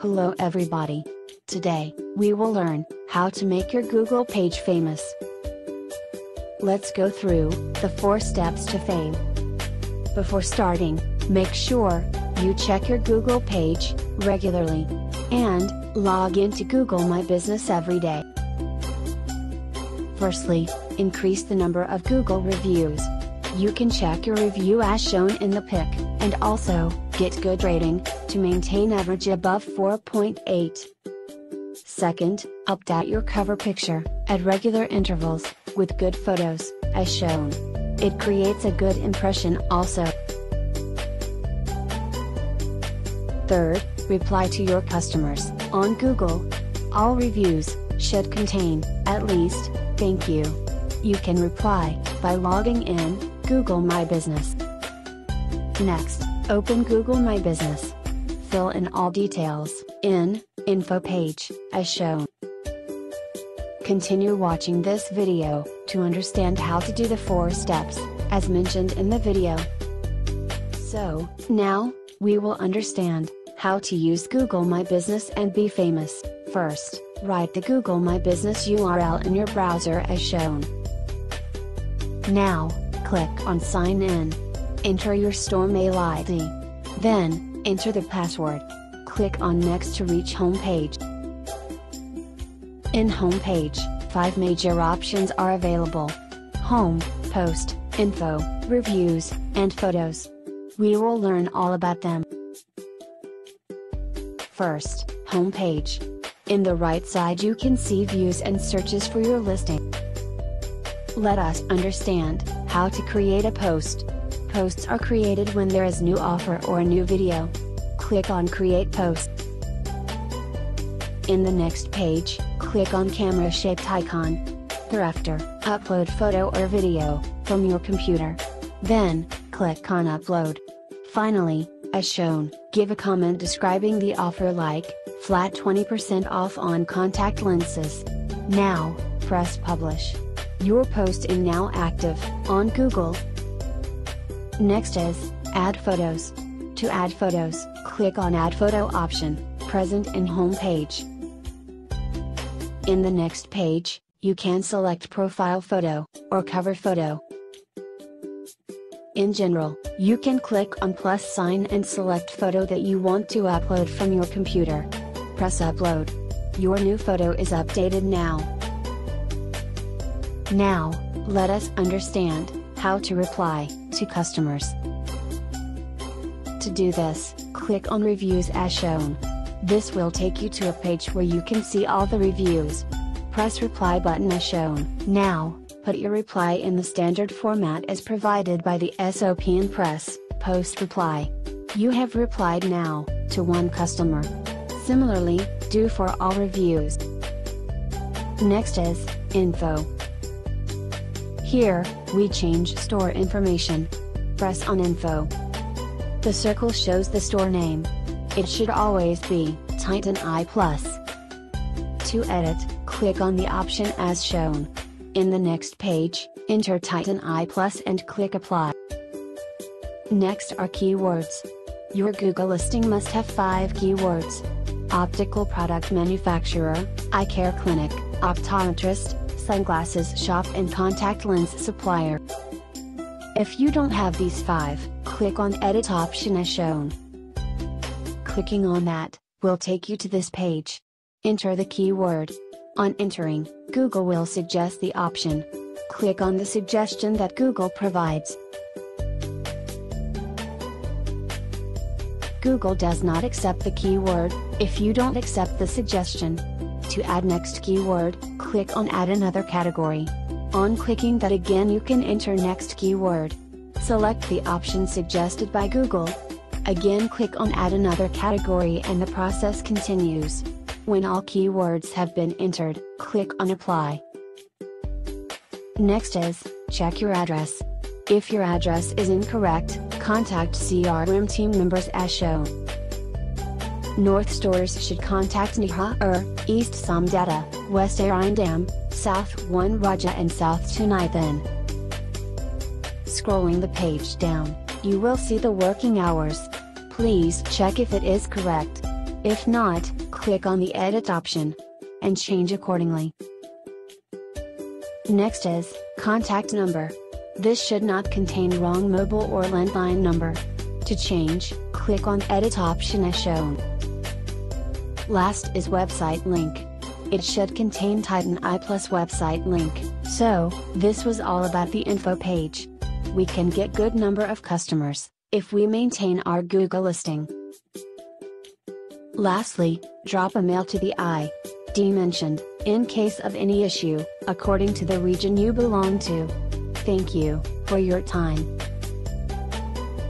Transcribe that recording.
Hello everybody. Today, we will learn how to make your Google page famous. Let's go through the 4 steps to fame. Before starting, make sure you check your Google page regularly and log into Google My Business every day. Firstly, increase the number of Google reviews. You can check your review as shown in the pic, and also, get good rating, to maintain average above 4.8. Second, update your cover picture, at regular intervals, with good photos, as shown. It creates a good impression also. Third, reply to your customers, on Google. All reviews, should contain, at least, thank you. You can reply, by logging in, Google My Business. Next, open Google My Business. Fill in all details, in, info page, as shown. Continue watching this video, to understand how to do the 4 steps, as mentioned in the video. So, now, we will understand, how to use Google My Business and be famous. First, write the Google My Business URL in your browser as shown. Now, click on Sign In. Enter your store mail ID. Then, enter the password. Click on Next to reach home page. In home page, 5 major options are available. Home, Post, Info, Reviews, and Photos. We will learn all about them. First, home page. In the right side you can see views and searches for your listing. Let us understand how to create a post. Posts are created when there is new offer or a new video. Click on create post. In the next page, click on camera shaped icon. Thereafter, upload photo or video, from your computer. Then, click on upload. Finally, as shown, give a comment describing the offer like, flat 20% off on contact lenses. Now, press publish. Your post is now active, on Google. Next is, add photos. To add photos, click on add photo option, present in home page. In the next page, you can select profile photo, or cover photo. In general, you can click on plus sign and select photo that you want to upload from your computer. Press upload. Your new photo is updated now. Now, let us understand how to reply to customers. To do this, click on reviews as shown. This will take you to a page where you can see all the reviews. Press reply button as shown. Now, put your reply in the standard format as provided by the SOP and press post reply. You have replied now to one customer. Similarly, do for all reviews. Next is info. Here, we change store information. Press on info. The circle shows the store name. It should always be Titan Eyeplus. To edit, click on the option as shown. In the next page, enter Titan Eyeplus and click Apply. Next are keywords. Your Google listing must have 5 keywords. Optical product manufacturer, eye care clinic, optometrist, sunglasses shop and contact lens supplier. If you don't have these 5, click on edit option as shown. Clicking on that, will take you to this page. Enter the keyword. On entering, Google will suggest the option. Click on the suggestion that Google provides. Google does not accept the keyword, if you don't accept the suggestion. To add next keyword, click on add another category. On clicking that again you can enter next keyword. Select the option suggested by Google. Again click on add another category and the process continues. When all keywords have been entered, click on apply. Next is, check your address. If your address is incorrect, contact CRM team members as shown. North stores should contact Neha Ur, East Samdata, West Arindam, South 1 Raja and South Tunithan. Scrolling the page down, you will see the working hours. Please check if it is correct. If not, click on the edit option and change accordingly. Next is contact number. This should not contain wrong mobile or landline number. To change, click on edit option as shown. Last is website link. It should contain Titan Eyeplus website link. So, this was all about the info page. We can get good number of customers, if we maintain our Google listing. Lastly, drop a mail to the ID mentioned, in case of any issue, according to the region you belong to. Thank you, for your time.